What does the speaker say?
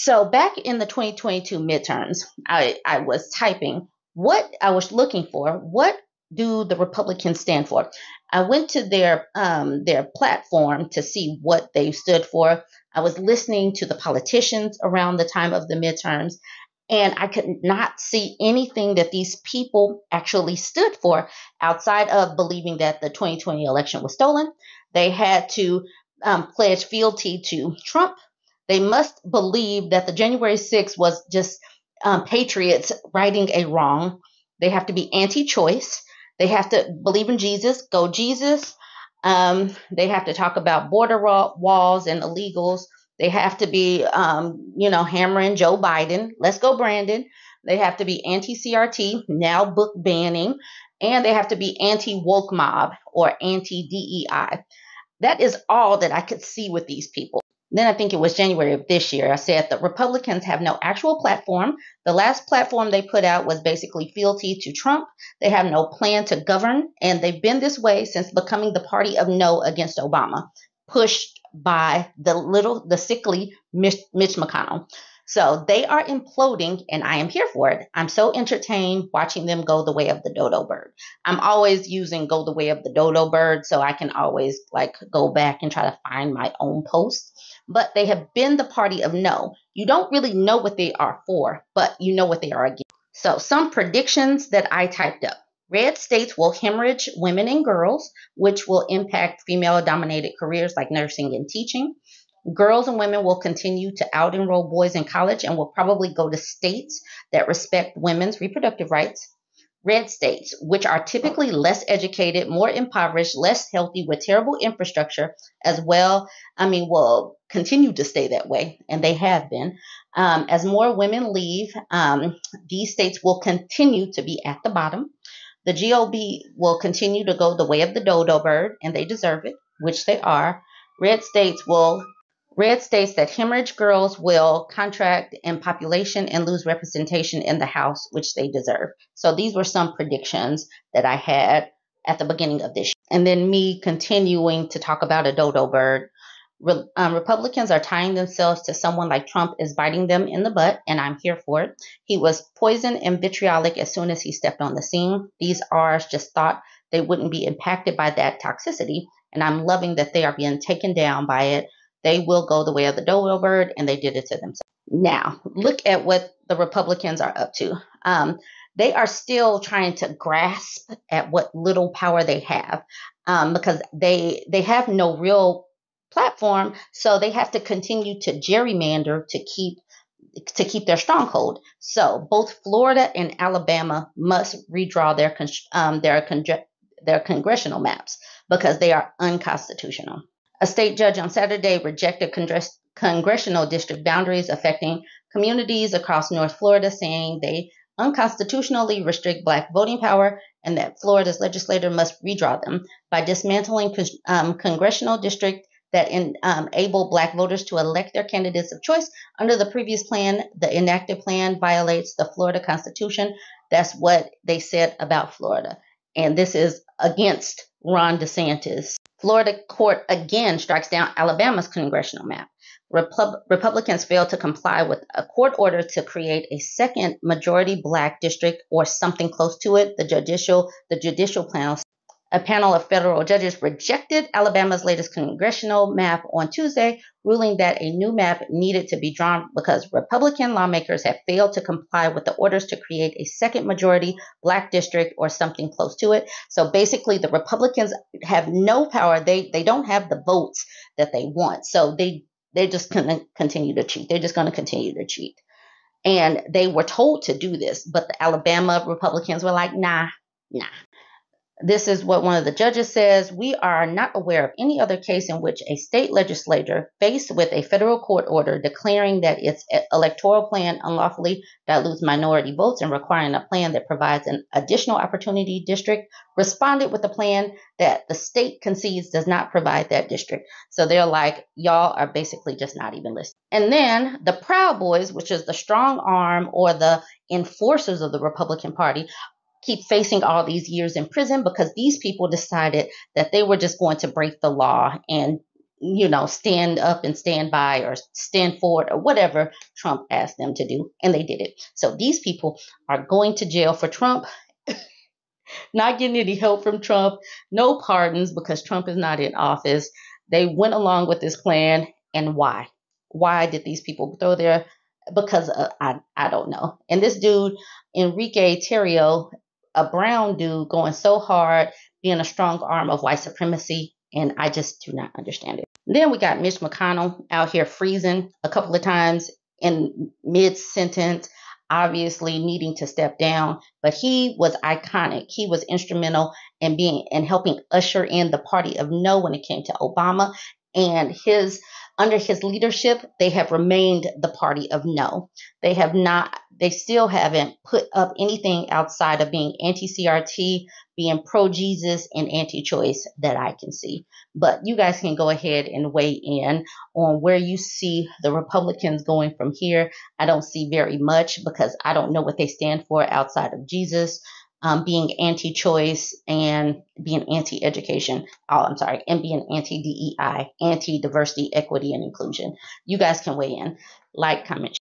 So back in the 2022 midterms, I, I was typing what I was looking for. What do the Republicans stand for? I went to their um, their platform to see what they stood for. I was listening to the politicians around the time of the midterms, and I could not see anything that these people actually stood for outside of believing that the 2020 election was stolen. They had to um, pledge fealty to Trump. They must believe that the January 6th was just um, patriots righting a wrong. They have to be anti choice. They have to believe in Jesus, go Jesus. Um, they have to talk about border walls and illegals. They have to be, um, you know, hammering Joe Biden. Let's go, Brandon. They have to be anti CRT, now book banning, and they have to be anti woke mob or anti DEI. That is all that I could see with these people. Then I think it was January of this year. I said the Republicans have no actual platform. The last platform they put out was basically fealty to Trump. They have no plan to govern, and they've been this way since becoming the party of no against Obama, pushed by the little, the sickly Mitch, Mitch McConnell. So they are imploding, and I am here for it. I'm so entertained watching them go the way of the dodo bird. I'm always using go the way of the dodo bird so I can always like go back and try to find my own post but they have been the party of no. You don't really know what they are for, but you know what they are against. So, some predictions that I typed up. Red states will hemorrhage women and girls, which will impact female dominated careers like nursing and teaching. Girls and women will continue to out enroll boys in college and will probably go to states that respect women's reproductive rights red states, which are typically less educated, more impoverished, less healthy, with terrible infrastructure as well. I mean, will continue to stay that way, and they have been. Um, as more women leave, um, these states will continue to be at the bottom. The GOP will continue to go the way of the dodo bird, and they deserve it, which they are. Red states will Red states that hemorrhage girls will contract in population and lose representation in the House, which they deserve. So these were some predictions that I had at the beginning of this. And then me continuing to talk about a dodo bird. Re- um, Republicans are tying themselves to someone like Trump is biting them in the butt, and I'm here for it. He was poison and vitriolic as soon as he stepped on the scene. These R's just thought they wouldn't be impacted by that toxicity, and I'm loving that they are being taken down by it they will go the way of the dodo bird, and they did it to themselves. Now, look at what the Republicans are up to. Um, they are still trying to grasp at what little power they have um, because they they have no real platform, so they have to continue to gerrymander to keep to keep their stronghold. So both Florida and Alabama must redraw their um, their their congressional maps because they are unconstitutional. A state judge on Saturday rejected congress- congressional district boundaries affecting communities across North Florida, saying they unconstitutionally restrict black voting power and that Florida's legislature must redraw them by dismantling um, congressional district that um, enable black voters to elect their candidates of choice. Under the previous plan, the enacted plan violates the Florida Constitution. That's what they said about Florida. And this is against Ron DeSantis. Florida court again strikes down Alabama's congressional map. Repub- Republicans failed to comply with a court order to create a second majority black district or something close to it. The judicial the judicial plan a panel of federal judges rejected Alabama's latest congressional map on Tuesday, ruling that a new map needed to be drawn because Republican lawmakers had failed to comply with the orders to create a second majority black district or something close to it. So basically, the Republicans have no power. They they don't have the votes that they want. So they they're just going to continue to cheat. They're just going to continue to cheat. And they were told to do this, but the Alabama Republicans were like, nah, nah, this is what one of the judges says. We are not aware of any other case in which a state legislature, faced with a federal court order declaring that its electoral plan unlawfully dilutes minority votes and requiring a plan that provides an additional opportunity district, responded with a plan that the state concedes does not provide that district. So they're like, y'all are basically just not even listening. And then the Proud Boys, which is the strong arm or the enforcers of the Republican Party, keep facing all these years in prison because these people decided that they were just going to break the law and you know, stand up and stand by or stand forward or whatever Trump asked them to do. And they did it. So these people are going to jail for Trump, not getting any help from Trump, no pardons because Trump is not in office. They went along with this plan. And why? Why did these people throw their because uh, I I don't know. And this dude Enrique Tarrio, a brown dude, going so hard, being a strong arm of white supremacy, and I just do not understand it. Then we got Mitch McConnell out here freezing a couple of times in mid sentence, obviously needing to step down, but he was iconic. He was instrumental in being and helping usher in the party of no when it came to Obama and his under his leadership, they have remained the party of no. They have not, they still haven't put up anything outside of being anti CRT, being pro Jesus, and anti choice that I can see. But you guys can go ahead and weigh in on where you see the Republicans going from here. I don't see very much because I don't know what they stand for outside of Jesus um, being anti choice and being anti education. Oh, I'm sorry, and being anti DEI, anti diversity, equity, and inclusion. You guys can weigh in, like, comment,